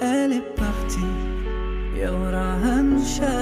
elle est partie, il y aura un chat.